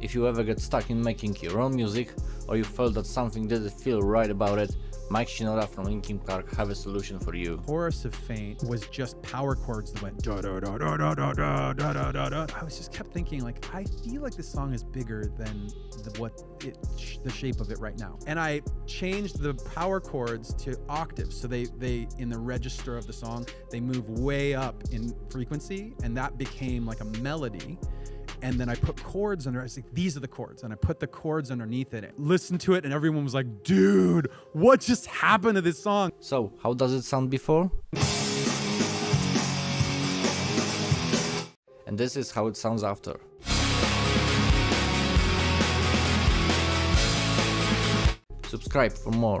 If you ever get stuck in making your own music, or you felt that something didn't feel right about it, Mike Shinoda from Linkin Park have a solution for you. Chorus of Faint was just power chords that went da da da da da da da da da da. I was just kept thinking like I feel like this song is bigger than the, what it sh- the shape of it right now. And I changed the power chords to octaves, so they they in the register of the song they move way up in frequency, and that became like a melody and then I put chords under. I was like, these are the chords, and I put the chords underneath it. Listen to it, and everyone was like, "Dude, what just happened to this song?" So, how does it sound before? And this is how it sounds after. Subscribe for more.